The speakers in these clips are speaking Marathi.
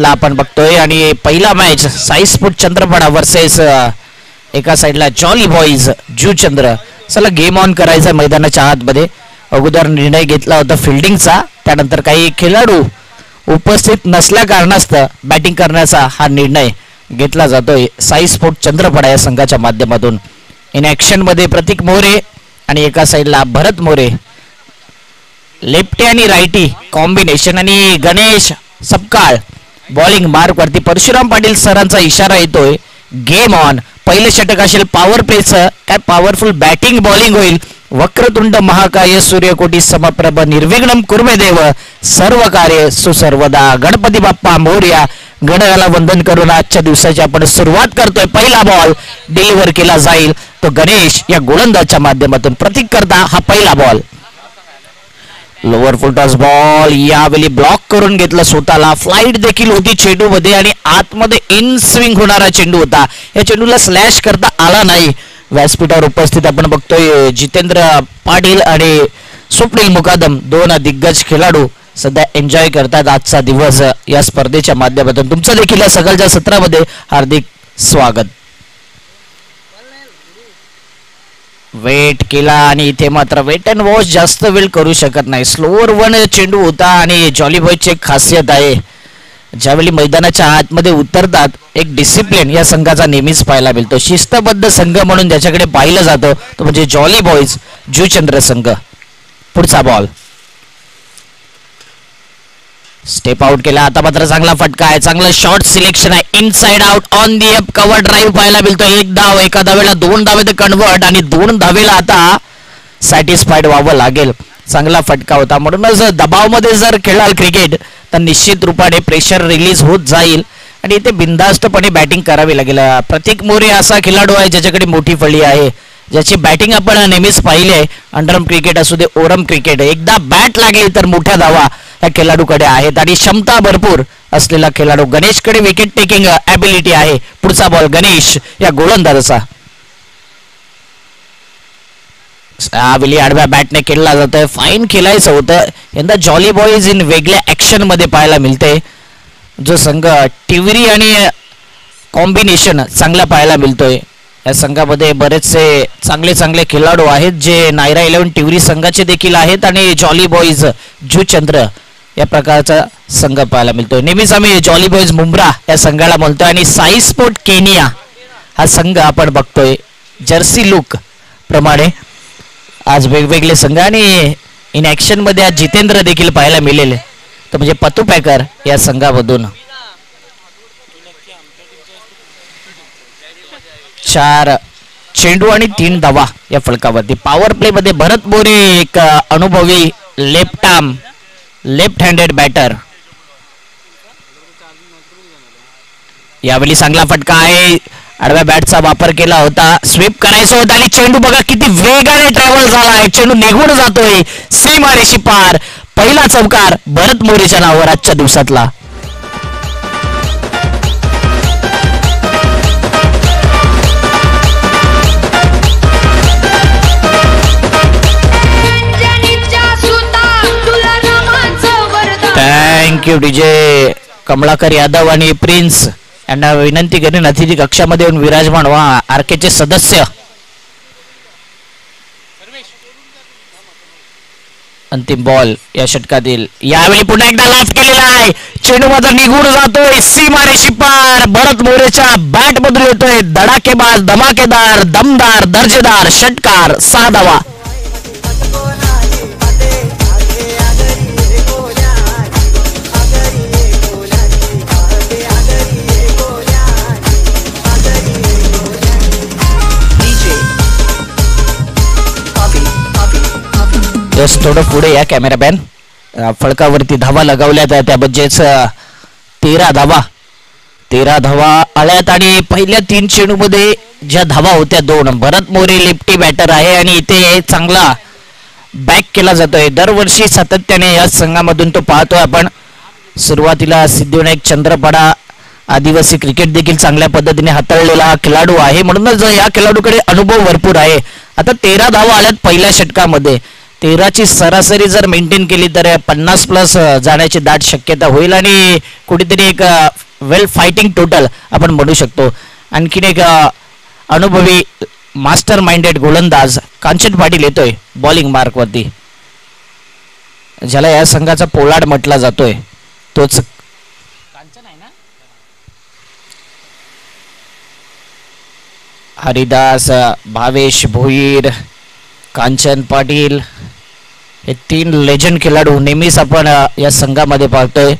ला आपण बघतोय. आणि पहिला मॅच साईस्फुट चंद्रपडा वर्सेस एका साईडला जॉली बॉईज जू चंद्र चला गेम ऑन करायचा मैदानाच्या आतमध्ये. अगोदर निर्णय घेतला होता फिल्डिंगचा त्यानंतर काही खेळाडू उपस्थित नसल्या कारणास्तव बॅटिंग करण्याचा हा निर्णय घेतला जातोय. साई स्पोर्ट चंद्रपडा या संघाच्या माध्यमातून. इन ऍक्शनमध्ये प्रतीक मोरे आणि एका साईडला भरत मोरे. लेफ्टी आणि राईटी कॉम्बिनेशन आणि गणेश सपकाळ. बॉलिंग मार्क वरती परशुराम पाटील सरांचा इशारा येतोय. गेम ऑन पहिले षटक असेल पॉवर प्लेचं काय पॉवरफुल बॅटिंग बॉलिंग होईल. वक्रतुंड महाकाय सूर्यकोटी समप्रभ निर्विघ्नम कुर्मे देव सर्व कार्य सुसर्वदा. गणपती बाप्पा मोर्या. गणगाला वंदन करून आजच्या दिवसाची आपण सुरुवात करतोय. पहिला बॉल डिलिव्हर केला जाईल. तो गणेश या गोलंदाजच्या माध्यमातून. प्रतीक करता हा पहिला ball lower full toss ball यावेळी ब्लॉक करून घेतला स्वतःला. फ्लाईट देखील होती चेंडू मध्ये आणि आतमध्ये इन स्विंग होणारा चेंडू होता. या चेंडूला स्लॅश करता आला नाही. व्यासपीठावर उपस्थित आपण बघतोय जितेंद्र पाटील आणि स्वप्नील मुकादम दोन दिग्गज खेळाडू सध्या एन्जॉय करतात आजचा दिवस या स्पर्धेच्या माध्यमातून. तुमचं देखील या सकाळच्या सत्रामध्ये हार्दिक स्वागत. वेट केला आणि इथे मात्र वेट अँड वॉश जास्त वेळ करू शकत नाही. स्लोअर वन चेंडू होता आणि जॉली बॉयची एक खासियत आहे. ज्यावेळी मैदानाच्या आतमध्ये उतरतात एक डिसिप्लिन या संघाचा नेहमीच पाहायला मिळतो. शिस्तबद्ध संघ म्हणून ज्याच्याकडे पाहिलं जातं तो म्हणजे जॉली बॉईज ज्यूचंद्र संघ. पुढचा बॉल स्टेप आउट केला. आता मात्र चांगला फटका आहे. चांगलं शॉर्ट सिलेक्शन आहे. Inside out on the up cover drive पाहायला मिळतो एक धाव एका धावेला दोन धावे तर कन्वर्ट आणि दोन धावेला आता सॅटिस्फाईड व्हावं लागेल. चांगला फटका होता. म्हणूनच दबावमध्ये जर खेळाल क्रिकेट तर निश्चित रूपाने प्रेशर रिलीज होत जाईल. आणि इथे बिंदास्तपणे बॅटिंग करावी लागेल. प्रतीक मोरे असा खेळाडू आहे ज्याच्याकडे मोठी फळी आहे. ज्याची बॅटिंग आपण नेहमीच पाहिली आहे. अंडरम क्रिकेट असू दे ओरम क्रिकेट एकदा बॅट लागली तर मोठ्या धावा. या खेळाडूकडे आहेत. आणि क्षमता भरपूर असलेला खेळाडू गणेशकडे विकेट टेकिंग ॲबिलिटी आहे. पुढचा बॉल गणेश या गोलंदाजाचा. विली आडव्या बॅटने खेळला जातोय. फाईन खेळायचं होतं. यंदा जॉली बॉईज इन वेगळ्या ऍक्शनमध्ये पाहायला मिळते. जो संघ टिवरी आणि कॉम्बिनेशन चांगला पाहायला मिळतोय. या संघामध्ये बरेचसे चांगले चांगले खेळाडू आहेत जे नायरा इलेव्हन टिवरी संघाचे देखील आहेत आणि जॉली बॉईज जुचंद्र या प्रकारचा संघ पाहायला मिळतोय नेहमीच आम्ही जॉली बॉईज मुंब्रा या संघाला म्हणतोय आणि साई स्पोर्ट केनिया हा संघ आपण बघतोय. जर्सी लुक प्रमाणे आज वेगवेगळे संघ आणि इन ऍक्शनमध्ये आज जितेंद्र देखील पाहायला मिळेल. तर म्हणजे पतू पॅकर या संघामधून. चार चेंडू आणि तीन धावा या फलकावरती. पॉवर प्ले मध्ये भरत बोरे एक अनुभवी left arm left handed batter यावेळी चांगला फटका आहे. आडव्या बॅटचा वापर केला होता. स्वीप करायचं होता आणि चेंडू बघा किती वेगाने ट्रॅव्हल झाला आहे. चेंडू निघून जातोय. सीमा रेषी पार. पहिला चौकार भरत मोरेच्या नावावर आजच्या दिवसातला. Thank you DJ Kamlakar Yadav आणि प्रिन्स यांना विनंती करीन अतिथी कक्षामध्ये येऊन विराजमान व्हा आरकेचे सदस्य अंतिम बॉल या षटकातील यावेळी पुन्हा एकदा लाफ केलेला आहे. चेंडू मात्र निघून जातोय. सीमारे शिपार भरत मोरेच्या बॅट मधून येतोय. धडाकेबाज धमाकेदार दमदार दर्जेदार षटकार सहा धावा. जस्ट थोडं पुढे या कॅमेरामॅन फळकावरती धावा लगावल्या त्या म्हणजेच तेरा धावा. तेरा धावा आल्यात आणि पहिल्या तीन चेंडूमध्ये ज्या धावा होत्या दोन. भरत मोरे लेफ्टी बॅटर आहे आणि इथे चांगला बॅक केला जातोय. दरवर्षी सातत्याने या संघामधून तो पाहतोय आपण. सुरुवातीला सिद्धिविनायक चंद्रपाडा आदिवासी क्रिकेट देखील चांगल्या पद्धतीने हाताळलेला हा खेळाडू आहे. म्हणूनच या खेळाडूकडे अनुभव भरपूर आहे. आता तेरा धावा आल्यात पहिल्या षटकामध्ये. तेराची सरासरी जर मेंटेन केली तर पन्नास प्लस जाण्याची दाट शक्यता होईल आणि कुठेतरी एक वेल फायटिंग टोटल आपण म्हणू शकतो. आणखीन एक अनुभवी मास्टर माइंडेड गोलंदाज कांचन पाटील येतोय बॉलिंग मार्कवरती ज्याला या संघाचा पोलाड म्हटला जातोय. तोच हरिदास भावेश भोईर कांचन पाटील हे तीन लेजंड खेळाडू नेहमीच आपण या संघामध्ये पाहतोय.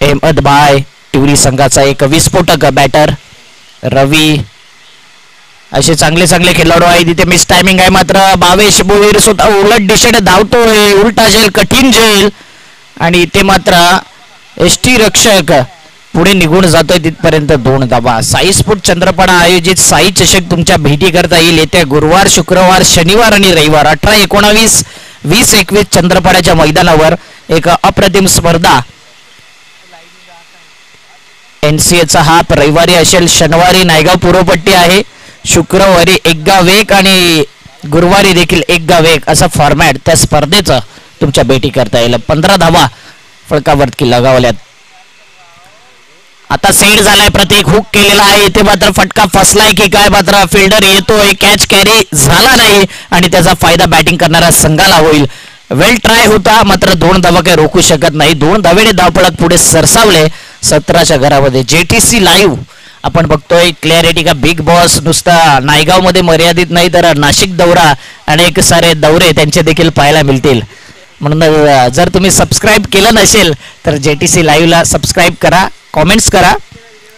अहमद बाय टिवरी संघाचा एक विस्फोटक बॅटर रवी. असे चांगले चांगले खेळाडू आहेत. तिथे मिस टायमिंग आहे मात्र भावेश भोईर स्वतः उलट दिशेने धावतोय. उलटा झेल कठीण झेल आणि ते मात्र एस टी रक्षक पुढे निघून जातोय तिथपर्यंत दोन धावा साई स्फुट चंद्रपाडा आयोजित साई चषक तुमच्या भेटी करता येईल. येत्या गुरुवार शुक्रवार शनिवार आणि रविवार अठरा एकोणावीस वीस एकवीस चंद्रपाड्याच्या मैदानावर एक अप्रतिम स्पर्धा. एनसीएचा हा रविवारी असेल शनिवारी नायगाव पूर्वपट्टी आहे. शुक्रवारी एक गाव एक आणि गुरुवारी देखील एक गाव एक असा फॉर्मॅट त्या स्पर्धेचं तुमच्या भेटी करता येईल. पंधरा धावा फळकावरती लगावल्यात. आता सेट झालाय प्रत्येक हुक केलेला आहे. इथे मात्र फटका फसलाय की काय मात्र फिल्डर येतोय. कॅच कॅरी झाला नाही आणि त्याचा फायदा बॅटिंग करणाऱ्या संघाला होईल. वेल ट्राय होता मात्र दोन धावा काही रोखू शकत नाही. दोन धावेने धावपळत पुढे सरसावले सतराच्या घरामध्ये. जेटीसी लाईव्ह आपण बघतोय. क्लॅरिटी का बिग बॉस नुसता नायगावमध्ये मर्यादित नाही तर नाशिक दौरा अनेक सारे दौरे त्यांचे देखील पाहायला मिळतील. म्हणून जर तुम्ही सबस्क्राईब केलं नसेल तर जे टी सी लाईव्हला सबस्क्राईब करा. कॉमेंट्स करा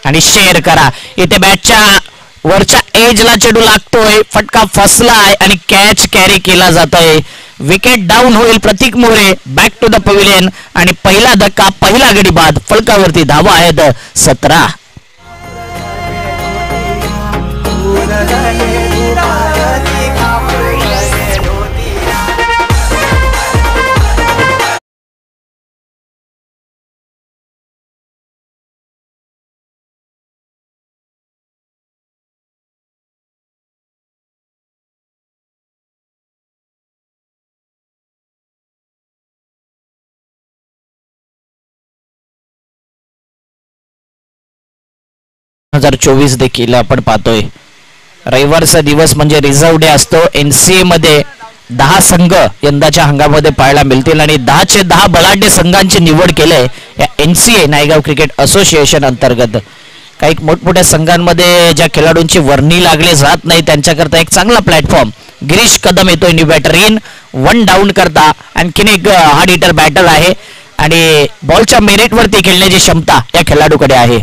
आणि शेअर करा. इथे बॅटच्या वरच्या एजला चेडू लागतोय फटका फसलाय आणि कॅच कॅरी केला जातोय. विकेट डाऊन होईल Pratik More back to the pavilion आणि पहिला धक्का पहिला गडी बाद फलकावरती धावा आहेत सतरा. हजार चोवीस देखील आपण पाहतोय. रविवारचा दिवस म्हणजे रिझर्व डे असतो. एन सी ए मध्ये दहा संघ यंदाच्या हंगामामध्ये पाहायला मिळतील आणि दहाचे दहा बलाढ्य संघांची निवड केले या एनसीए नायगाव क्रिकेट असोसिएशन अंतर्गत. काही मोठमोठ्या संघांमध्ये ज्या खेळाडूंची वर्णी लागले जात नाही त्यांच्याकरता एक चांगला प्लॅटफॉर्म गिरीश कदम येतोय new batter in one down करता आणखीन एक हार्ड हिटर बॅटर आहे. आणि बॉलच्या मेरिटवरती खेळण्याची क्षमता या खेळाडूकडे आहे.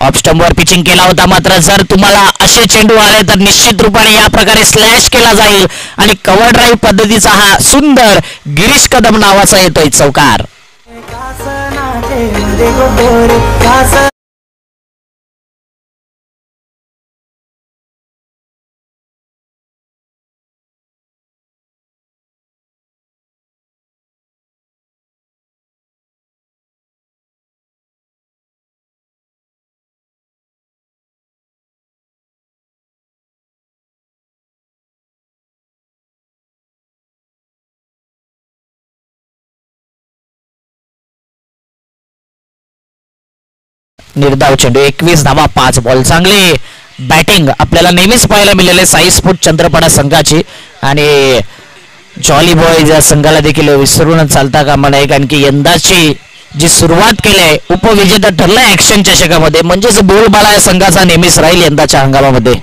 ऑफस्टंपवर पिचिंग केला होता. मात्र जर तुम्हाला असे चेंडू आले तर निश्चित रूपाने या प्रकारे स्लॅश केला जाईल. आणि कव्हर ड्राईव्ह पद्धतीचा हा सुंदर गिरीश कदम नावाचा येतोय चौकार. निर्धाव चेंडू. एकवीस धावा पाच बॉल चांगली. बॅटिंग आपल्याला नेहमीच पाहायला मिळाले साई स्फोट चंद्रपाडा संघाची. आणि जॉली बॉय या संघाला देखील विसरून चालता कामा नये. कारण की यंदाची जी सुरुवात केली आहे उपविजेता ठरलाय ऍक्शन चषकामध्ये म्हणजेच बोलबाला या संघाचा नेहमीच राहील यंदाच्या हंगामामध्ये.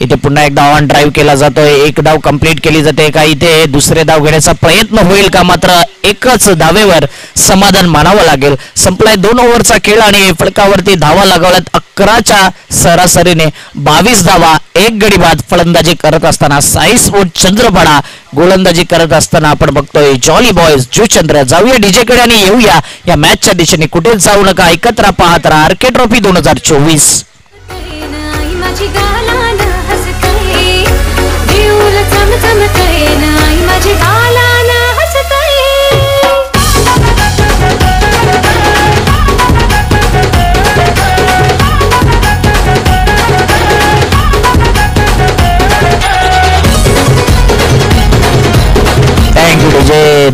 इथे पुन्हा एकदा ऑन ड्राईव्ह केला जातोय. एक डाव कंप्लीट केली जाते. का इथे? दुसरे डाव घेण्याचा प्रयत्न होईल का? मात्र एकच धावेवर समाधान मानावं लागेल. संपलाय दोन ओव्हरचा खेळ आणि फलकावरती धावा लगावल्यात अकराच्या सरासरीने बावीस धावा एक गडी बाद फलंदाजी करत असताना साई स्पोर्ट चंद्रपाडा गोलंदाजी करत असताना आपण बघतोय. जॉली बॉयज जुचंद्र जाऊया डीजेकडे आणि येऊया या मॅचच्या दिशेने. कुठेच जाऊ नका एकत्र पाहत राहा. आरके ट्रॉफी दोन हजार चोवीस.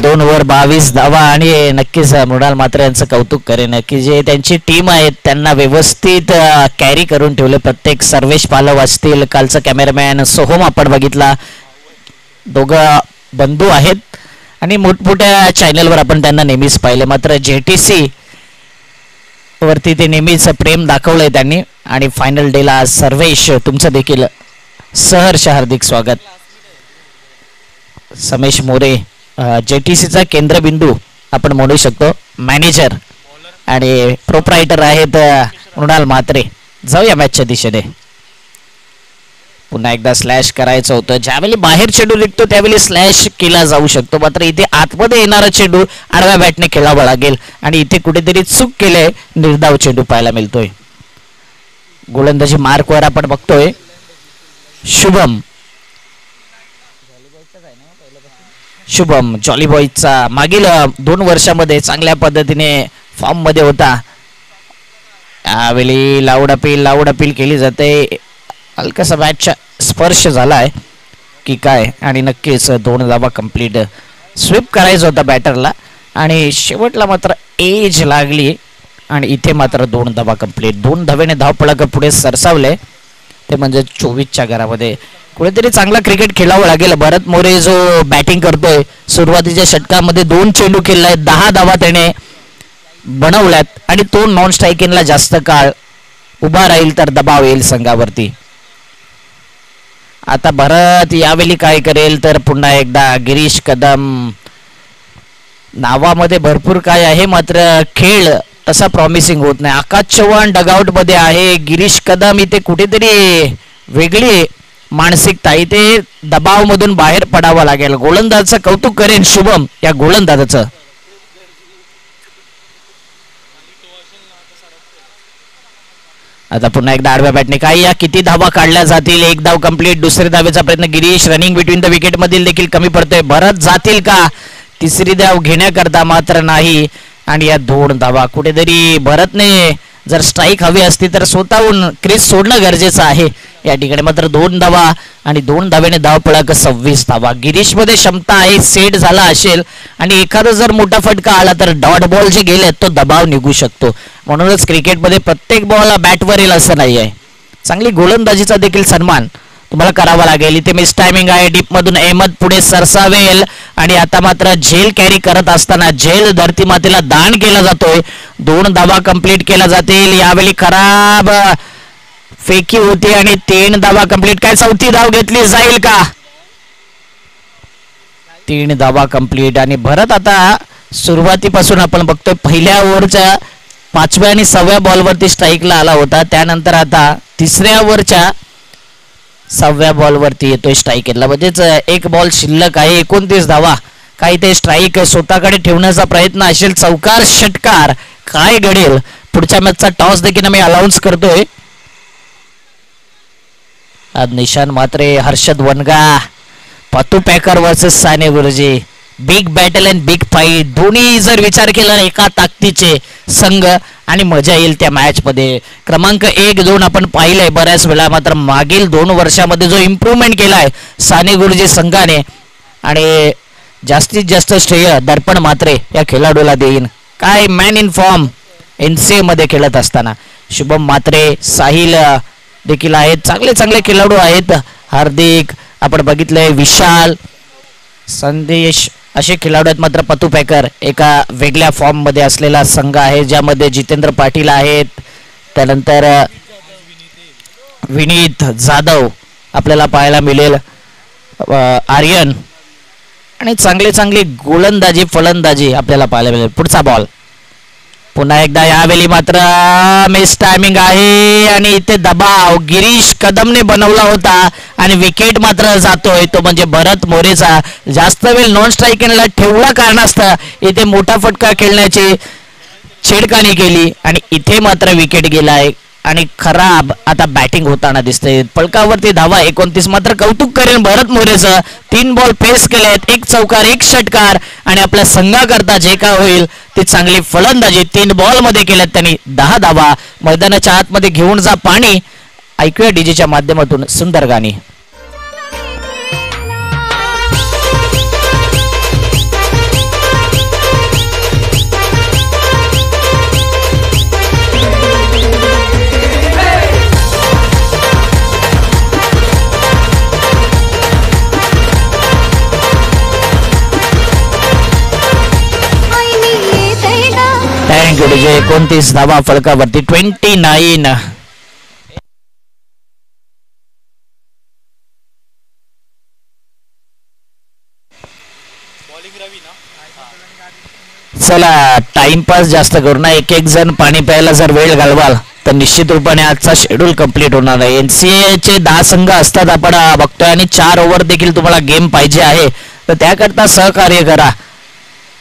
दोन ओव्हर बावीस धावा आणि नक्कीच मृणाल मात्र यांचं कौतुक करेन की जे त्यांची टीम आहे त्यांना व्यवस्थित कॅरी करून ठेवले. प्रत्येक सर्वेश पालव असतील. कालचा कॅमेरामॅन सोहोम आपण बघितला. दोघं बंधू आहेत. आणि मोठमोठ्या चॅनलवर आपण त्यांना नेहमीच पाहिले. मात्र जे टी सी वरती ते नेहमीच प्रेम दाखवलंय त्यांनी. आणि फायनल डेला सर्वेश तुमचं देखील सहर्ष हार्दिक स्वागत. समेश मोरे जे टी सीचा केंद्रबिंदू आपण म्हणू शकतो. मॅनेजर आणि प्रोप्रायटर आहेत मृणाल म्हात्रे. जाऊया मॅचच्या दिशेने. पुन्हा एकदा स्लॅश करायचं होतं. ज्यावेळी बाहेर चेंडू निघतो त्यावेळी स्लॅश केला जाऊ शकतो. मात्र इथे आतमध्ये येणारा चेंडू आडव्या बॅटने खेळावा लागेल. आणि इथे कुठेतरी चूक केले निर्धाव चेंडू पाहायला मिळतोय. गोलंदाजी मार्कवर आपण बघतोय. शुभम. शुभम जॉलीबॉयचा मागील दोन वर्षामध्ये चांगल्या पद्धतीने फॉर्ममध्ये होता. यावेळी लाऊड अपील लाऊड अपील केली जाते. हलकासा मॅचचा स्पर्श झाला आहे की काय? आणि नक्कीच दोन धावा कंप्लीट स्वीप करायचा होता बॅटरला आणि शेवटला मात्र एज लागली. आणि इथे मात्र दोन धावा कंप्लीट दोन धावेने धावपळक पुढे सरसावले. ते म्हणजे चोवीसच्या घरामध्ये. कुठेतरी चांगला क्रिकेट खेळावं लागेल. भरत मोरे जो बॅटिंग करतोय सुरुवातीच्या षटकामध्ये दोन चेंडू खेळलाय. दहा धावा त्याने बनवल्यात. आणि तो नॉन स्ट्रायकिंगला जास्त काळ उभा राहील तर दबाव येईल संघावरती. आता भरत यावेळी काय करेल तर पुन्हा एकदा गिरीश कदम. नावामध्ये भरपूर काय आहे मात्र खेळ तसा प्रॉमिसिंग होत नाही. आकाश चव्हाण डगआउटमध्ये आहे गिरीश कदम इथे कुठेतरी वेगळी मानसिकता इथे दबावमधून बाहेर पडावं लागेल. गोलंदाजचं कौतुक करेन शुभम या गोलंदाजाचं. आता पुन्हा एकदा आडव्या बॅटने काय या किती धावा काढल्या जातील? एक धाव कंप्लीट दुसऱ्या धावेचा प्रयत्न Girish. Running between the wicket मधील देखील कमी पडतोय. भरत जातील का? तिसरी धाव घेण्याकरता मात्र नाही. आणि या दोन धावा कुठेतरी भरतने जर स्ट्राईक हवी असती तर स्वतःहून क्रीज सोडणं गरजेचं आहे. या ठिकाणी मात्र दोन धावा आणि दोन धाव्याने धाव पळाक सव्वीस धावा. गिरीशमध्ये क्षमता आहे सेट झाला असेल आणि एखादा जर मोठा फटका आला तर डॉट बॉल जे गेले तो दबाव निघू शकतो. म्हणूनच क्रिकेटमध्ये प्रत्येक बॉल बॅटवर येईल असं नाही आहे चांगली गोलंदाजीचा देखील सन्मान. तुम्हाला करावा लागेल. इथे मिस टायमिंग आहे. डीप मधून अहमद पुढे सरसावेल. आणि आता मात्र झेल कॅरी करत असताना झेल धरती मातेला दान केला जातोय. दोन धावा कंप्लीट केला जातील. यावेळी खराब फेकी होती आणि तीन धावा कंप्लीट काय चौथी धाव घेतली जाईल का? तीन धावा कंप्लीट आणि भरत आता सुरुवातीपासून आपण बघतोय पहिल्या ओव्हरच्या पाचव्या आणि सहाव्या बॉलवरती स्ट्राईकला आला होता. त्यानंतर आता तिसऱ्या ओव्हरच्या सहाव्या बॉलवरती येतोय स्ट्राईकला म्हणजेच एक बॉल शिल्लक आहे. एकोणतीस धावा. काही ते स्ट्राईक स्वतःकडे ठेवण्याचा प्रयत्न असेल. चौकार षटकार. काय घडेल? पुढच्या मॅचचा टॉस देखील आम्ही अलाउन्स करतोय. आज Nishan Matre Harshad Vanaga. Patu packer versus Sane Guruji. Big battle and big fight दोन्ही जर विचार केला ना एका ताकदीचे संघ आणि मजा येईल त्या मॅचमध्ये क्रमांक एक दोन आपण पाहिलंय बऱ्याच वेळा मात्र मागील दोन वर्षामध्ये जो इम्प्रूव्हमेंट केलाय साने गुरुजी संघाने. आणि जास्तीत जास्त श्रेय दर्पण मात्रे या खेळाडूला देईन. काय man in form N C मध्ये खेळत असताना. शुभम मात्रे साहिल देखील आहेत. चांगले चांगले खेळाडू आहेत. हार्दिक आपण बघितलंय विशाल संदेश असे खेळाडू आहेत मात्र पतू पॅकर. एका वेगळ्या फॉर्ममध्ये असलेला संघ आहे ज्यामध्ये जितेंद्र पाटील आहेत. त्यानंतर विनीत जाधव आपल्याला पाहायला मिळेल. आर्यन. आणि चांगले चांगले गोलंदाजी फलंदाजी आपल्याला पाहायला मिळेल. पुढचा बॉल पुन्हा एकदा यावेळी मात्र मिस टायमिंग आहे. आणि इथे दबाव गिरीश कदमने बनवला होता. आणि विकेट मात्र जातोय. तो म्हणजे भरत मोरेचा. जास्त वेळ नॉन स्ट्रायकिंगला ठेवला कारणास्तव इथे मोठा फटका खेळण्याची छेडकाणी केली. आणि इथे मात्र विकेट गेला आहे आणि खराब आता बॅटिंग होताना दिसते पळकावरती धावा एकोणतीस मात्र कौतुक करेन भरत मोरेचं. तीन बॉल पेस केलेत एक चौकार एक षटकार. आणि आपल्या संघाकरता जे काय होईल ती चांगली फलंदाजी. तीन बॉलमध्ये केल्यात त्यांनी दहा धावा. मैदानाच्या आतमध्ये घेऊन जा पाणी. ऐकूया डीजेच्या माध्यमातून सुंदर गाणी. पाहिजे एकोणतीस धावा फलकावरती ट्वेंटी नाईन चला टाइमपास जास्त करू ना. एक एक जण पाणी प्यायला जर वेळ घालवाल तर निश्चित रूपाने आजचा शेड्यूल कंप्लीट होणार आहे. एनसीए चे दहा संघ असतात आपण बघतोय. आणि चार ओव्हर देखील तुम्हाला गेम पाहिजे आहे. तर त्याकरता सहकार्य करा.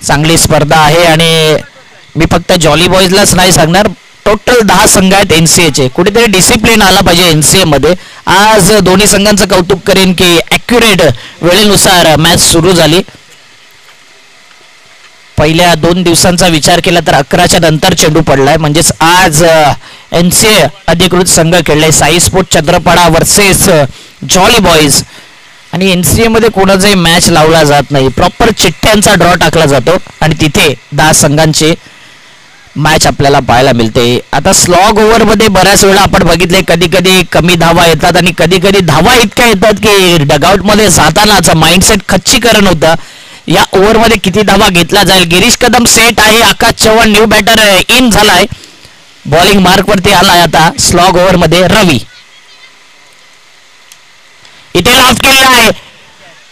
चांगली स्पर्धा आहे आणि मी फक्त जॉली बॉईजलाच नाही सांगणार. टोटल दहा संघ आहेत एनसीएचे कुठेतरी डिसिप्लिन आला पाहिजे एनसीए मध्ये. आज दोन्ही संघांचं कौतुक करेन की अॅक्युरेट वेळेनुसार मॅच सुरू झाली. पहिल्या दोन दिवसांचा विचार केला तर अकराच्या नंतर चेंडू पडलाय. म्हणजेच आज एन सी अधिकृत संघ खेळलाय. Sai sport Chandrapada versus jolly boys आणि एन सी मध्ये कोणाचाही मॅच लावला जात नाही. प्रॉपर चिठ्ठ्यांचा ड्रॉ टाकला जातो. आणि तिथे दहा संघांचे मॅच आपल्याला पाहायला मिळते. आता स्लॉग ओव्हरमध्ये बऱ्याच वेळा आपण बघितले कधी कधी कमी धावा येतात आणि कधी कधी धावा इतक्या येतात की डगआउटमध्ये जातानाच माइंडसेट खच्चीकरण होतं. या ओव्हरमध्ये किती धावा घेतला जाईल? गिरीश कदम सेट आहे Akash Chavan new batter in झालाय. बॉलिंग मार्क वरती आलाय आता स्लॉग ओव्हरमध्ये रवी. इथे लाफ केलेला आहे.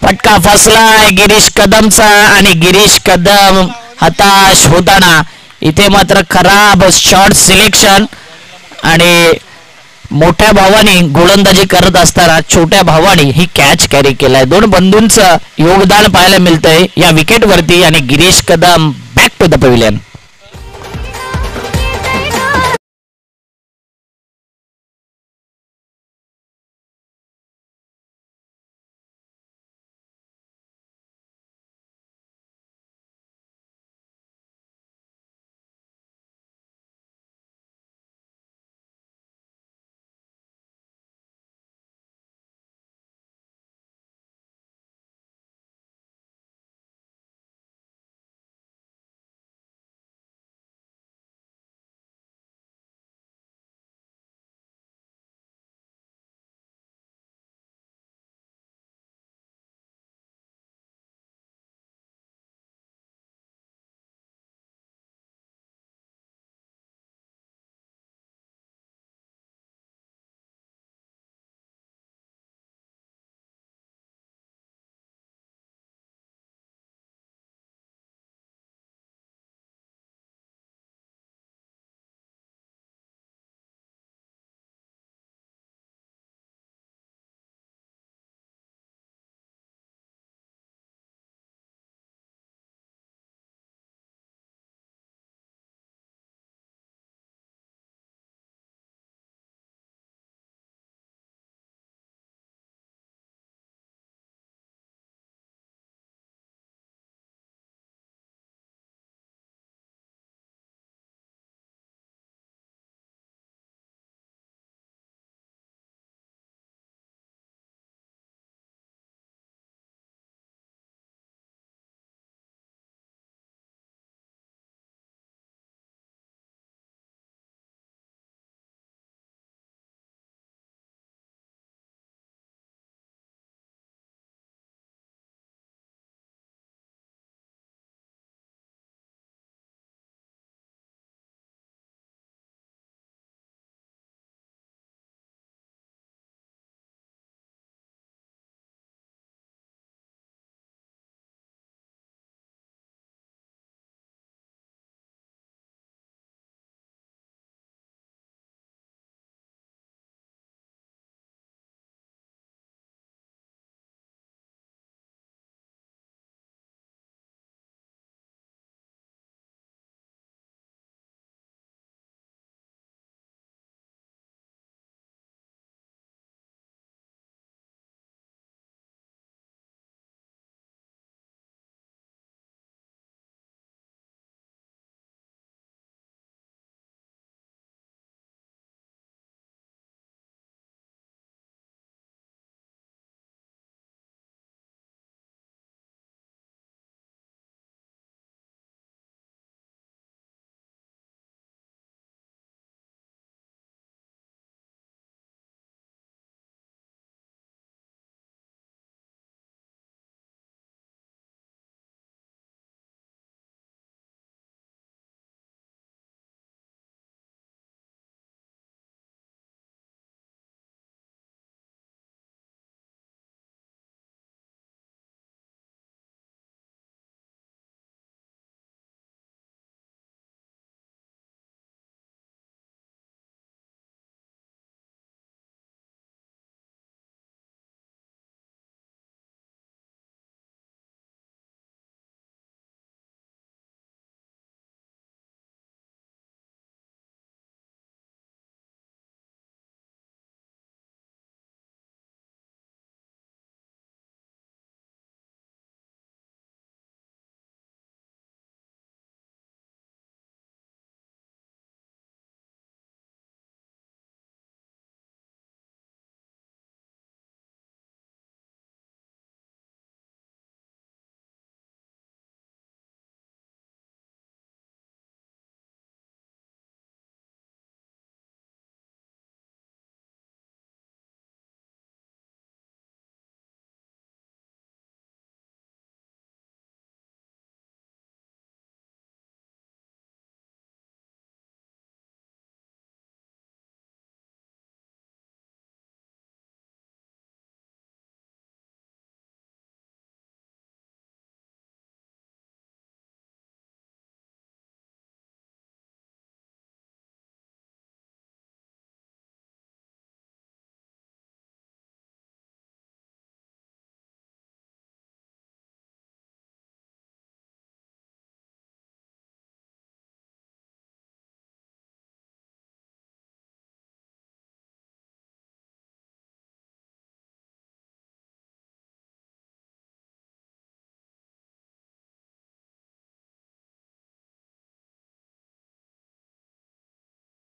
फटका फसलाय गिरीश कदमचा आणि गिरीश कदम हताश होताना. इथे मात्र खराब शॉर्ट सिलेक्शन आणि मोठ्या भावाने गोलंदाजी करत असताना छोट्या भावाने ही कॅच कॅरी केलाय. दोन बंधूंचं योगदान पाहायला मिळतंय. या विकेटवरती आणि Girish Kadam back to the pavilion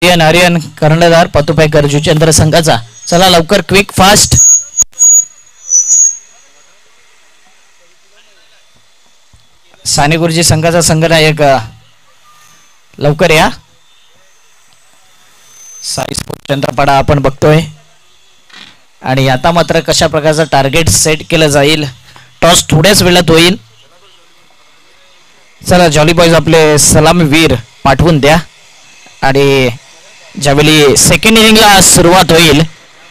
Aryan Aryan कर्णधार पतुपेकर जुचंद्र संघाचा. चला लवकर क्विक फास्ट साने गुरुजी संघाचा संघनायक लवकर या. साई स्पोर्ट चंद्रपाडा आपण बघतोय. आणि आता मात्र कशा प्रकारचं टार्गेट सेट केलं जाईल? टॉस थोड्याच वेळात होईल. चला जॉली बॉयज आपले सलामवीर पाठवून द्या. आणि ज्यावेळी सेकंड इनिंगला सुरुवात होईल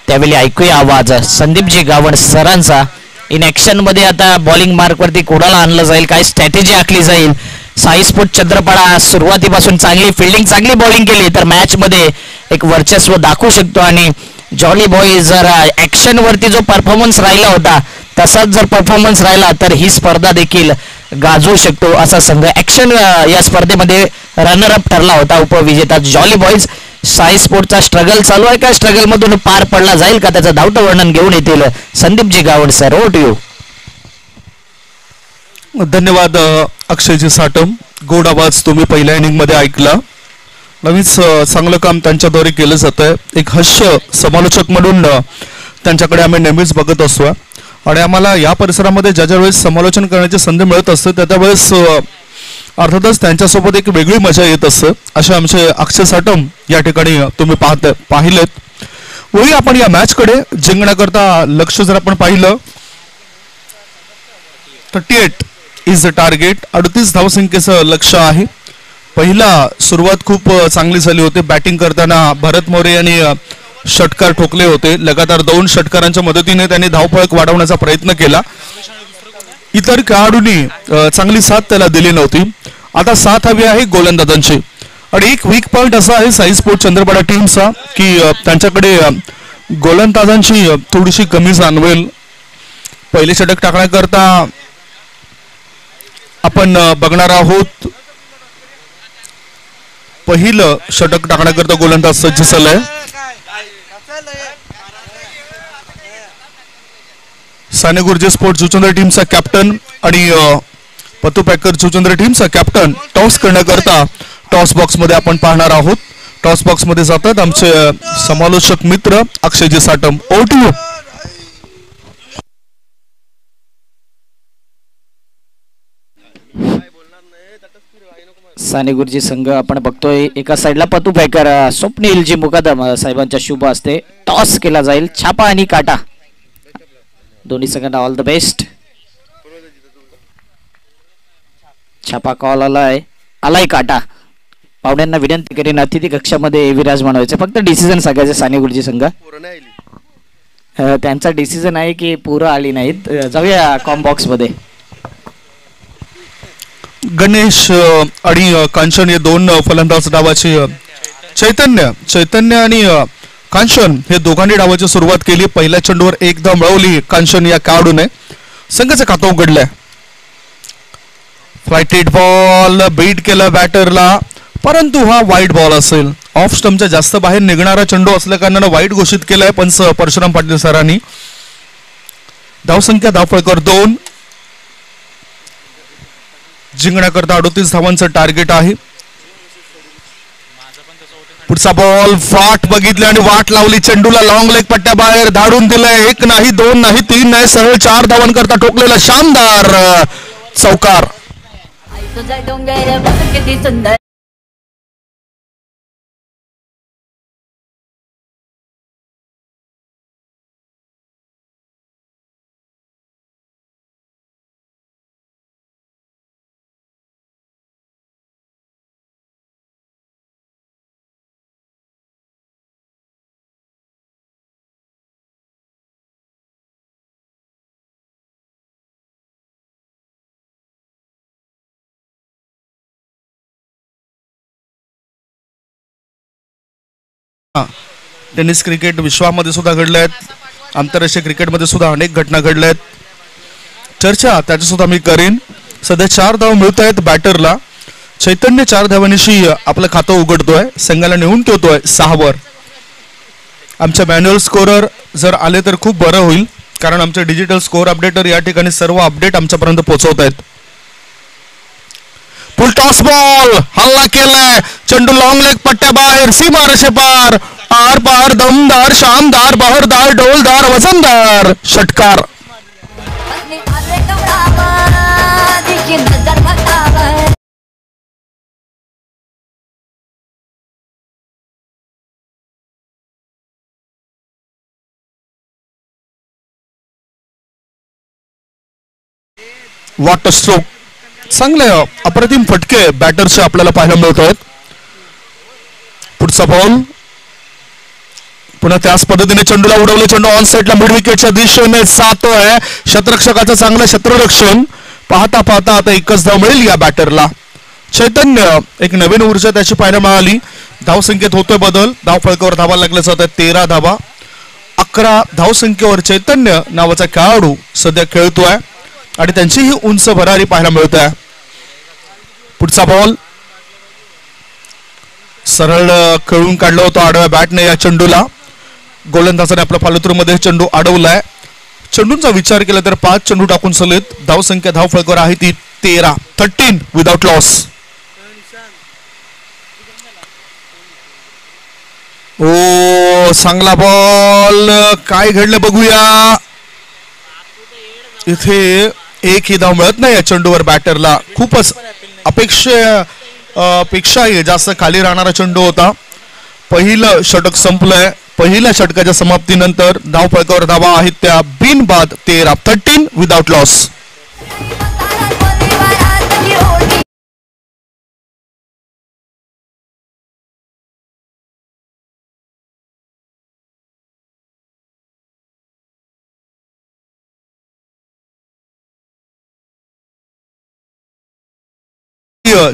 त्यावेळी ऐकूया आवाज संदीपजी गावण सरांचा. इन ऍक्शनमध्ये आता बॉलिंग मार्कवरती कोणाला आणलं जाईल काय स्ट्रॅटेजी आखली जाईल? साई स्पोर्ट चंद्रपाडा सुरुवातीपासून चांगली फिल्डिंग चांगली बॉलिंग केली तर मॅच मध्ये एक वर्चस्व दाखवू शकतो. आणि जॉली बॉय जर ऍक्शन वरती जो परफॉर्मन्स राहिला होता तसाच जर परफॉर्मन्स राहिला तर ही स्पर्धा देखील गाजवू शकतो असा संघ ऍक्शन या स्पर्धेमध्ये रनर अप ठरला होता उपविजेता जॉली बॉईज साई स्पोर्टचा स्ट्रगल चालू आहे का? स्ट्रगल मधून पार पडला जाईल का? त्याचं धावतं वर्णन घेऊन येतील Sandeepji Gawad sir over to you धन्यवाद अक्षयजी साटम गोड आवाज तुम्ही पहिल्या इनिंगमध्ये ऐकला. नवीच चांगलं काम त्यांच्याद्वारे केलं जात आहे. एक हस्य समालोचक म्हणून त्यांच्याकडे आम्ही नेहमीच बघत असतो आणि आम्हाला या परिसरामध्ये ज्या ज्या वेळेस समालोचन करण्याची संधी मिळत असते त्या त्यावेळेस अर्थातच त्यांच्यासोबत एक वेगळी मजा येत असते असे आमचे अक्षय साटम या ठिकाणी तुम्ही पाहत पाहिलेत. वळी आपण या मॅचकडे जिंकण्याकरता लक्ष जर आपण पाहिलं thirty eight is the target अडतीस धावसंख्येचं लक्ष आहे. पहिला सुरुवात खूप चांगली झाली होती. बॅटिंग करताना भरत मोरे यांनी षटकार ठोकले होते. लगातार दोन षटकारांच्या मदतीने त्यांनी धावफळक वाढवण्याचा प्रयत्न केला. इतर खेळाडूंनी चांगली साथ त्याला दिली नव्हती. आता साथ हवी आहे गोलंदाजांची. आणि एक वीक पॉइंट असा आहे साई स्पोर्ट चंद्रपाडा टीमचा की त्यांच्याकडे गोलंदाजांची थोडीशी कमी जाणवेल. पहिले षटक टाकण्याकरता आपण बघणार आहोत. पहिलं षटक टाकण्याकरता गोलंदाज सज्ज झालाय. साने गुर्जे स्पोर्ट जुचंद्र टीमचा कॅप्टन आणि पतु पतू पॅकर जुचंद्र टीमचा कॅप्टन टॉस करण्याकरता टॉस बॉक्समध्ये आपण पाहणार आहोत. टॉस बॉक्समध्ये जातात आमचे समालोचक मित्र अक्षयजी साटम ओ टू साने गुरुजी संघ आपण बघतोय. एका साईडला पतू पॅकर स्वप्नीलजी मुकादम साहेबांच्या शुभ असते टॉस केला जाईल. छापा आणि काटा. दोन्ही संघांना ऑल द बेस्ट छापा कॉल आलाय. आलाय काटा. पाहुण्यांना विनंती करेन अतिथी कक्षामध्ये विराजमान व्हायचे फक्त डिसिजन सांगायचे साने गुरुजी संघ. त्यांचा डिसिजन आहे की पुरं आली नाहीत. जाऊया कॉम बॉक्समध्ये. गणेश आणि कांचन हे दोन फलंदाज डावाची चैतन्य. चैतन्य आणि कांचन हे दोघांनी डावाची सुरुवात केली. पहिल्या चेंडूवर एकदा मिळवली कांचन या खेळाडूने संघाचं खातं उघडलंय. फ्लायटेड बॉल बीट केलं बॅटरला परंतु हा वाईट बॉल असेल. ऑफ स्टम्पच्या जास्त बाहेर निघणारा चेंडू असल्या कारणानं वाईट घोषित केलाय पंच परशुराम पाटील सरांनी. धावसंख्या धावफळकर दोन. जिंकण्याकरता अडोतीस धावांचं टार्गेट आहे. पुढचा बॉल वाट बघितली आणि वाट लावली. चेंडूला लॉंग लेग पट्ट्या बाहेर धाडून दिलंय. एक नाही दोन नाही तीन नाही सरळ चार धावन करता ठोकलेला शानदार चौकार. टेनिस क्रिकेट विश्वामध्ये सुद्धा घडल्या. आहेत आंतरराष्ट्रीय क्रिकेटमध्ये सुद्धा अनेक घटना घडल्या आहेत चर्चा त्याची सुद्धा मी करेन. सध्या चार धाव मिळत आहेत बॅटरला. चैतन्य चार धावांशी आपलं खातं उघडतोय. संघाला नेऊन ठेवतोय सहावर. आमच्या मॅन्युअल स्कोरर जर आले तर खूप बरं होईल. कारण आमचे डिजिटल स्कोअर अपडेटर या ठिकाणी सर्व अपडेट आमच्यापर्यंत पोहोचवत आहेत फुल टॉस बॉल हल्ला केलाय चेंडू लॉंग लेग पट्ट्या बाहेर। सीमा पार। आर पार, दमदार, शानदार, बहरदार, डोलदार, वजनदार। षटकार। पत्नी अरे कवडावर चांगले अप्रतिम फटके बॅटरचे आपल्याला पाहायला मिळत आहेत पुढचा बॉल पुन्हा त्याच पद्धतीने चेंडूला उडवले. चेंडू ऑन साईडला मिड विकेटच्या दिशेने जातोय. शतरक्षकाचं चांगलं शत्ररक्षण. पाहता पाहता आता एकच धाव मिळेल या बॅटरला चैतन्य एक नवीन ऊर्जा त्याची पाहायला मिळाली. धावसंख्येत होतोय बदल. धाव फळकावर धावा लागल्या जात आहेत तेरा धावा. अकरा धावसंख्येवर चैतन्य नावाचा खेळाडू सध्या खेळतोय. आणि त्यांची ही उंच भरारी पाहायला मिळत आहे पुढचा बॉल सरळ खेळून काढलं होतं आडव्या बॅटने या चेंडूला. गोलंदाजाने आपल्या पालतूरमध्ये चेंडू अडवलाय. चेंडूंचा विचार केला तर पाच चेंडू टाकून चलेत धावसंख्या धाव फळकर आहे ती तेरा. थर्टीन विदाउट लॉस ओ चांगला बॉल काय घडलं बघूया. इथे एक ही धाव मिळत नाही या चेंडूवर बॅटरला. खूपच अपेक्षे पेक्षाही जास्त खाली राहणारा चेंडू होता. पहिलं षटक संपलंय. पहिल्या षटकाच्या समाप्तीनंतर धाव फळकावर धावा आहेत त्या बिन बाद तेरा. थर्टीन विदाउट लॉस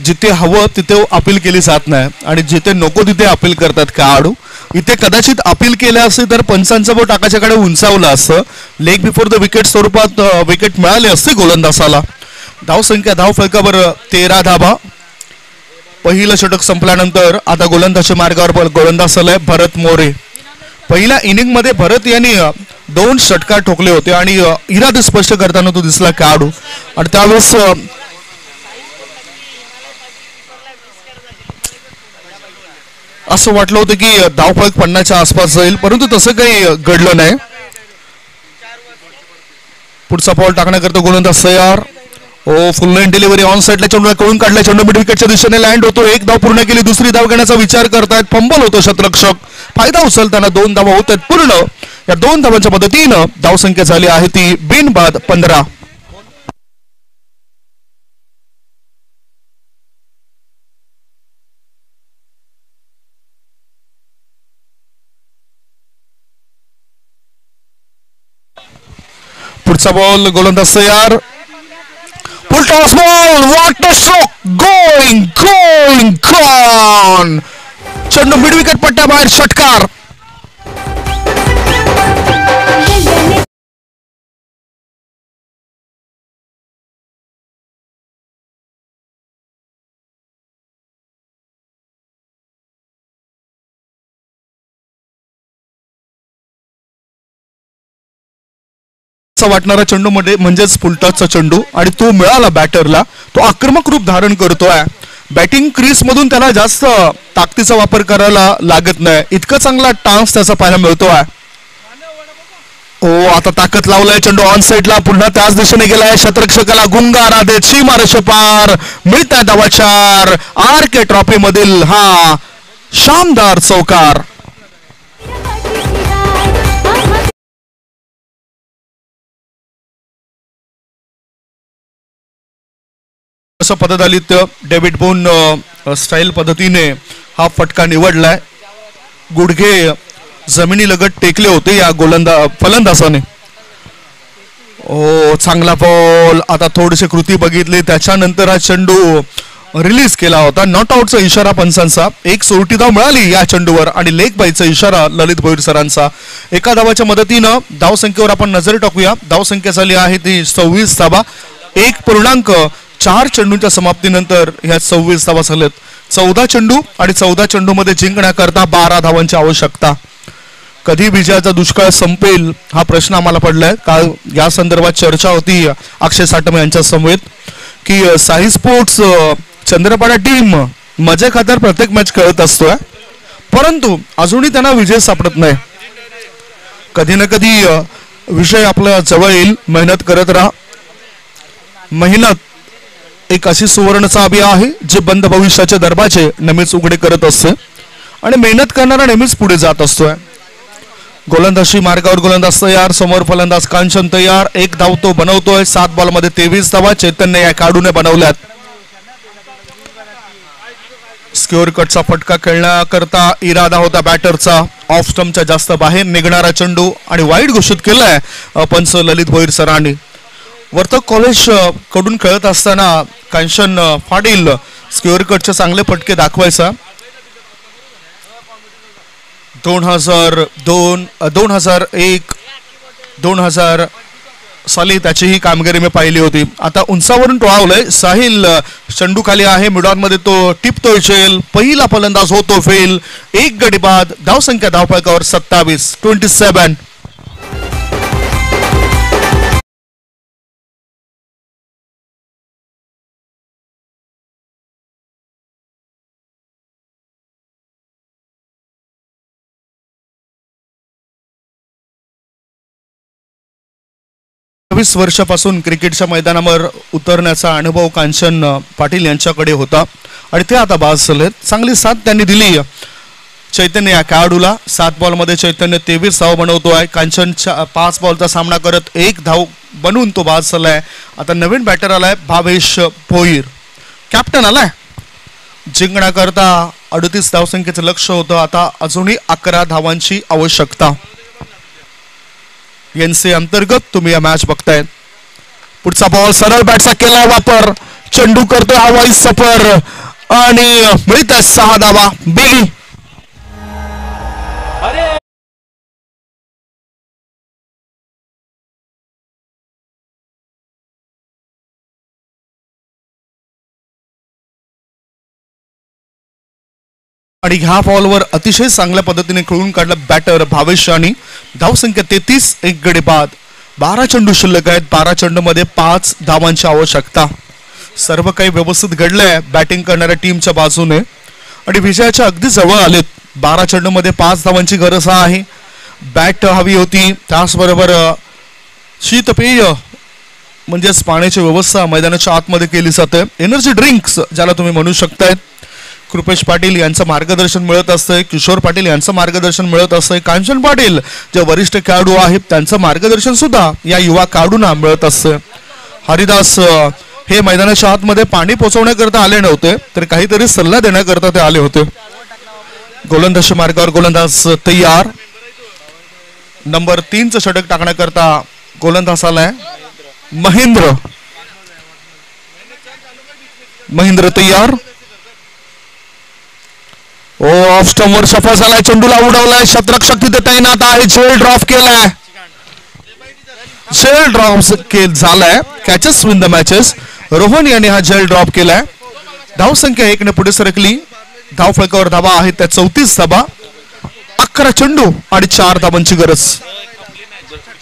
जिथे हवं तिथे अपील केली जात नाही. आणि जिथे नको तिथे अपील करतात खेळाडू इथे कदाचित अपील केलं असते तर पंचांचं बोट आकाशाकडे उंचावलं असतं. लेग बिफोर द विकेट स्वरूपात विकेट मिळाले असते गोलंदाजाला. धावसंख्या धाव फलकावर तेरा धाबा पहिलं षटक संपल्यानंतर आता गोलंदाजच्या मार्गावर गोलंदाज आलाय भरत मोरे. पहिल्या इनिंगमध्ये भरत यांनी दोन षटकार ठोकले होते आणि इराद इरादे स्पष्ट करताना तो दिसला खेळाडू आणि त्यावेळेस असं वाटलं होतं की धावपळ पन्नासच्या आसपास जाईल परंतु तसं काही घडलं नाही. पुढचा बॉल टाकण्याकरता गोलंदाज तयार. Oh full line delivery on साईडला चेंडूला कळून काढला चेंडू मिड विकेटच्या दिशेने लँड होतो. एक धाव पूर्ण केली दुसरी धाव घेण्याचा विचार करतायत. फंबल होतो शतरक्षक. फायदा उचलताना दोन धावा होत आहेत पूर्ण. या दोन धावांच्या मदतीनं धावसंख्या झाली आहे ती बिनबाद पंधरा. पुढचा बॉल गोलंदाज तयार Full toss ball, what a stroke! Going, going, gone! चेंडू मिड विकेट पट्ट्या बाहेर षटकार असा वाटणारा चेंडू मध्ये म्हणजेच फुलटॉसचा चेंडू आणि तो मिळाला बॅटरला. तो आक्रमक रूप धारण करतोय. बॅटिंग क्रीज मधून त्याला जास्त ताकदीचा वापर करायला लागत नाही. इतका चांगला टान्स त्याचा पाहायला मिळतोय. ओ आता ताकद लावलाय चेंडू ऑन साईडला पुन्हा त्याच दिशेने गेलाय शतरक्षकाला गुंगारा देत सीमारेष पार मिळताय दवाचार आर के ट्रॉफी मधील हा शानदार चौकार. असं पदधालित डेव्हिड बोन स्टाईल पद्धतीने हा फटका निवडलाय. गुडघे जमिनी लगत टेकले होते या गोलंदा फलंदाजाने. ओ चांगला बॉल आता थोडीशी कृती बघितली. त्याच्यानंतर हा चेंडू रिलीज केला होता. नॉट आउटचा इशारा पंचांचा एक सोरटी धाव मिळाली या चेंडूवर आणि लेग बाईचा इशारा ललित भोईर सरांचा. एका धावाच्या मदतीनं धावसंख्येवर आपण नजर टाकूया. धावसंख्या झाली आहे ती सव्वीस धावा. एक पूर्णांक चार चेंडूंच्या समाप्तीनंतर ह्या सव्वीस धावा झाल्यात. चौदा चेंडू आणि चौदा चेंडूमध्ये जिंकण्याकरता बारा धावांची आवश्यकता. कधी विजयाचा दुष्काळ संपेल हा प्रश्न आम्हाला पडलाय. काल या संदर्भात चर्चा होती अक्षय साटम यांच्या समवेत की साई स्पोर्ट्स चंद्रपाडा टीम मजे खातर प्रत्येक मॅच खेळत असतोय. परंतु अजूनही त्यांना विजय सापडत नाही. कधी ना कधी विषय आपल्या जवळ येईल. मेहनत करत राहा. मेहनत एक अशी सुवर्ण चाबी आहे जे बंद भविष्याचे दरबाचे नेहमीच उघडे करत असते आणि मेहनत करणारा नेहमीच पुढे जात असतोय. गोलंदाजी मार्गावर गोलंदाज तयार समोर फलंदाज कांचन तयार एक धाव तो बनवतोय सात बॉलमध्ये तेवीस धावा चैतन्य या काढूने बनवल्यात. स्क्युअर कटचा फटका खेळण्याकरता इरादा होता बॅटरचा ऑफ स्टम्पच्या जास्त बाहेर निघणारा चेंडू आणि वाईट घोषित केलाय पंच ललित भोईर सरांनी. वर्तक कॉलेजकडून खेळत असताना कांचन फाडील स्क्युअर कटचे चांगले फटके दाखवायचा. दोन हजार दोन दोन हजार एक दोन हजार साली त्याचीही कामगिरी मी पाहिली होती. आता उंचावरून टोळावलंय साहिल चंडू खाली आहे. मिडॉनमध्ये तो टिपतोय चेल पहिला फलंदाज होतो फेल एक गडी बाद धावसंख्या धावपळकावर सत्तावीस ट्वेंटी सेवन वीस वर्षापासून क्रिकेटच्या मैदानावर उतरण्याचा अनुभव कांचन पाटील यांच्याकडे होता. आणि ते आता बाद झालेत. चांगली साथ त्यांनी दिली. चैतन्य या खेळाडूला सात बॉलमध्ये चैतन्य तेवीस धाव बनवतो आहे. कांचनच्या पाच बॉलचा सामना करत एक धाव बनवून तो बाद झालाय. आता नवीन बॅटर आलाय भावेश भोईर. कॅप्टन आलाय. जिंकण्याकरता अडतीस धावसंख्येचं लक्ष होतं. आता अजूनही अकरा धावांची आवश्यकता. एनसी अंतर्गत तुम्ही या मॅच बघताय पुढचा बॉल सरळ बॅटचा केला वापर. चेंडू करतो हवाई सफर. आणि मिळत सहा धावा. बेली आणि ह्या बॉलवर अतिशय चांगल्या पद्धतीने खेळून काढलं बॅटर भावेश आणि धावसंख्या तेहतीस एक गडी बाद. बारा चेंडू शिल्लक आहेत. बारा चेंडूमध्ये पाच धावांची आवश्यकता. सर्व काही व्यवस्थित घडलंय बॅटिंग करणाऱ्या टीमच्या बाजूने. आणि विजयाच्या अगदी जवळ आलेत. बारा चेंडूमध्ये पाच धावांची गरज आहे. बॅट हवी होती. त्याचबरोबर शीतपेय म्हणजेच पाण्याची व्यवस्था मैदानाच्या आतमध्ये केली जाते. एनर्जी ड्रिंक्स ज्याला तुम्ही म्हणू शकतायत. कृपेश पाटील यांचं मार्गदर्शन मिळत असतंय. किशोर पाटील यांचं मार्गदर्शन मिळत असतंय. कांचन पाटील जे वरिष्ठ खेळाडू आहेत त्यांचं मार्गदर्शन सुद्धा या युवा खेळाडूंना मिळत असतं हरिदास हे मैदानाच्या आतमध्ये पाणी पोचवण्याकरता आले नव्हते तर काहीतरी सल्ला देण्याकरता ते आले होते. गोलंदाज मार्गावर गोलंदाज तयार. नंबर तीनचं षटक टाकण्याकरता गोलंदाज आलाय. महेंद्र. महेंद्र तयार. ऑफ स्टम्पवर सफल झालाय. चेंडूला उडवलाय. शतरक्षक तिथे तैनात आहे. झेल ड्रॉप केलाय. झेल ड्रॉप झालाय. Catches win the matches Rohan यांनी हा झेल ड्रॉप केलाय. धाव संख्या एकने पुढे सरकली. धाव फलकावर धावा आहेत त्या चौतीस धाबा अकरा चेंडू आणि चार धाबांची गरज.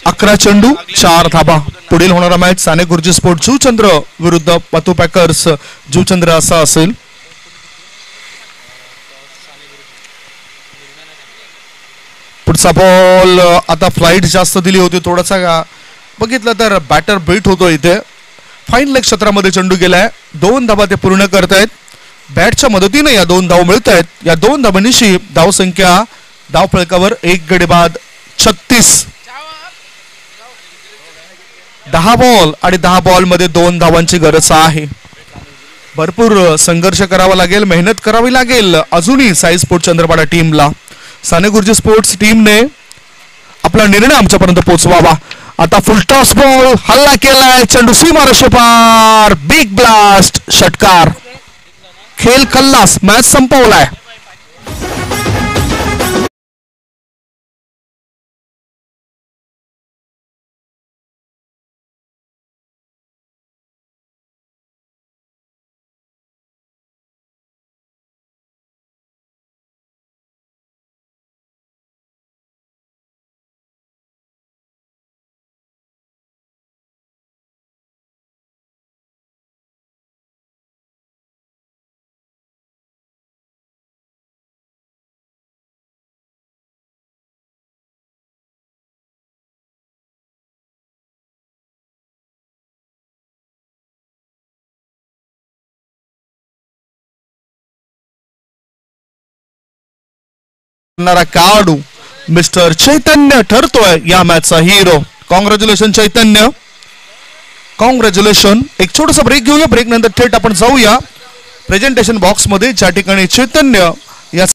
अकरा चेंडू चार धाबा पुढील होणारा मॅच साने गुरुजी स्पोर्ट जुचंद्र विरुद्ध पतू पॅकर्स जुचंद्र असा असेल. पुढचा बॉल आता फ्लाईट जास्त दिली होती थोडासा का? बघितलं तर बॅटर बीट होतो इथे. फाईन लेग क्षेत्रामध्ये चेंडू गेलाय. दोन धाबा ते पूर्ण करतायत. बॅटच्या मदतीने या दोन धाव मिळत आहेत या दोन धाबांनीशी धाव संख्या धाव फळकावर एक गडी बाद छत्तीस. दहा बॉल आणि दहा बॉलमध्ये दोन धावांची गरज आहे. भरपूर संघर्ष करावा लागेल मेहनत करावी लागेल. अजूनही साई स्पोर्ट चंद्रपाडा टीमला साने गुरुजी स्पोर्ट्स टीमने आपला निर्णय आमच्यापर्यंत पोहोचवावा आता फुलटॉस बॉल हल्ला केलाय चेंडू सीमारशे शेपार बिग ब्लास्ट षटकार. खेल खल्लास मॅच संपवलाय. करणारा खेळाडू मिस्टर चैतन्य ठरतोय या मॅचचा हिरो कॉंग्रॅच्युलेशन चैतन्य. कॉंग्रॅच्युलेशन एक छोटासा ब्रेक घेऊया. ब्रेक नंतर थेट आपण जाऊया. प्रेझेंटेशन बॉक्समध्ये ज्या ठिकाणी चैतन्य